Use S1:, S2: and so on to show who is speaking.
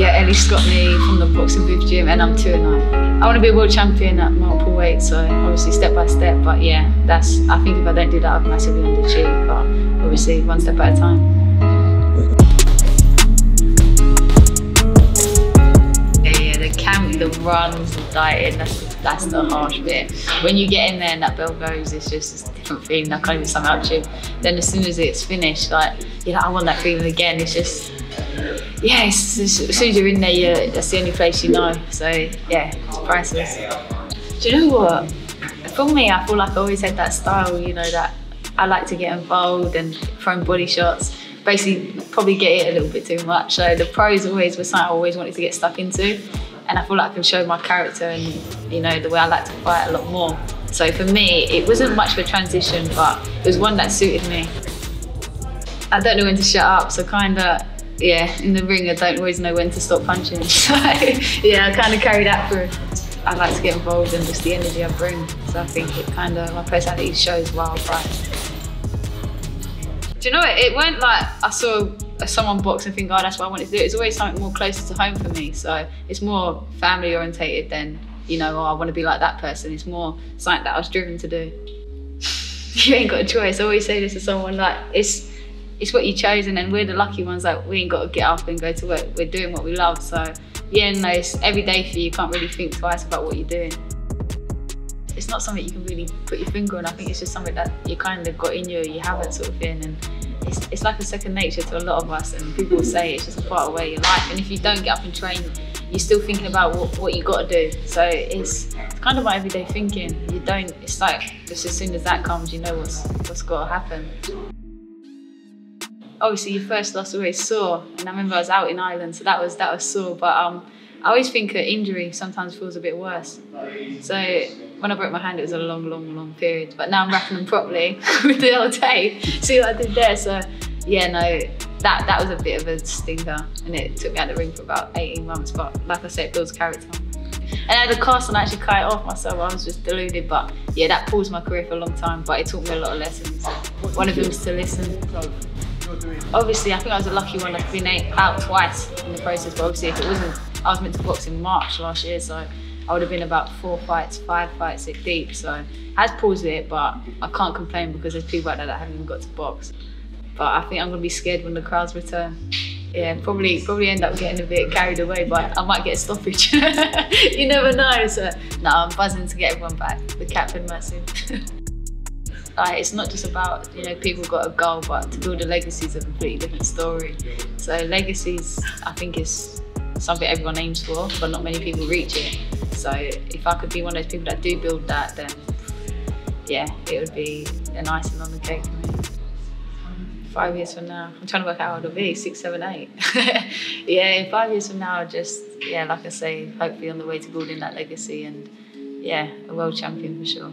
S1: Ellie Scotney from the boxing booth gym, and I'm two and nine. I want to be a world champion at multiple weights, so obviously step by step. But yeah, that's. I think if I don't do that, I've massively underachieved. But obviously, one step at a time. Yeah, yeah, the camp, the runs, the dieting, that's, that's the harsh bit. When you get in there and that bell goes, it's just a different feeling. I can't even sum up to you. Then as soon as it's finished, like, you know, I want that feeling again. It's just, yeah, as soon as you're in there, you're, that's the only place you know. So yeah, it's priceless. Do you know what? For me, I feel like I always had that style, you know, that I like to get involved and throwing body shots. Basically, probably get it a little bit too much. So the pros always was something I always wanted to get stuck into. And I feel like I can show my character and, you know, the way I like to fight a lot more. So for me, it wasn't much of a transition, but it was one that suited me. I don't know when to shut up, so kind of, yeah, in the ring, I don't always know when to stop punching. So yeah, I kind of carry that through. I like to get involved in just the energy I bring. So I think it kind of, my personality shows wild pride. Do you know what? It weren't like I saw someone box and think, oh, that's what I wanted to do. It's always something more closer to home for me. So it's more family orientated than, you know, oh, I want to be like that person. It's more something that I was driven to do. you ain't got a choice. I always say this to someone like, it's it's what you chose, and we're the lucky ones that we ain't got to get up and go to work. We're doing what we love. So yeah, no, it's every day for you. You can't really think twice about what you're doing. It's not something you can really put your finger on. I think it's just something that you kind of got in you, you have it sort of thing, and it's, it's like a second nature to a lot of us. And people say it's just a part of where your life. And if you don't get up and train, you're still thinking about what, what you got to do. So it's, it's kind of my everyday thinking. You don't. It's like just as soon as that comes, you know what's what's got to happen obviously your first loss always sore, and I remember I was out in Ireland, so that was that was sore. But um, I always think an injury sometimes feels a bit worse. So when I broke my hand, it was a long, long, long period. But now I'm wrapping them properly with the old tape. See what I did there? So yeah, no, that that was a bit of a stinker, and it took me out of the ring for about 18 months. But like I said, it builds character. And I had a cast and I actually cut it off myself. I was just deluded, but yeah, that paused my career for a long time. But it taught me a lot of lessons. One of them is to listen. Obviously, I think I was a lucky one. I've been out twice in the process, but obviously, if it wasn't, I was meant to box in March last year, so I would have been about four fights, five fights deep. So I had paused it, but I can't complain because there's people out there that haven't even got to box. But I think I'm gonna be scared when the crowds return. Yeah, probably probably end up getting a bit carried away, but I might get a stoppage. you never know. So no, I'm buzzing to get everyone back. The captain massive. like it's not just about you know people got a goal, but to build a legacy is a completely different story. So legacies, I think, is something everyone aims for, but not many people reach it. So if I could be one of those people that do build that, then yeah, it would be an icing on the cake for me. Five years from now, I'm trying to work out how it'll be, six, seven, eight. yeah, in five years from now, just, yeah, like I say, hopefully on the way to building that legacy and yeah, a world champion for sure.